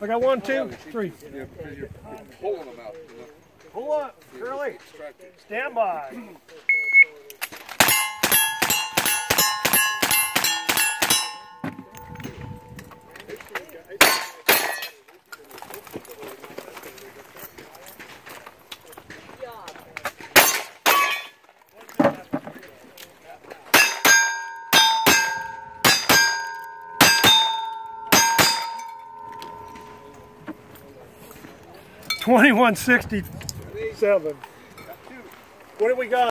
I got one, two, three. You're, you're pulling them out. You know? Pull up, Curly. Stand by. Twenty-one sixty-seven. What do we got?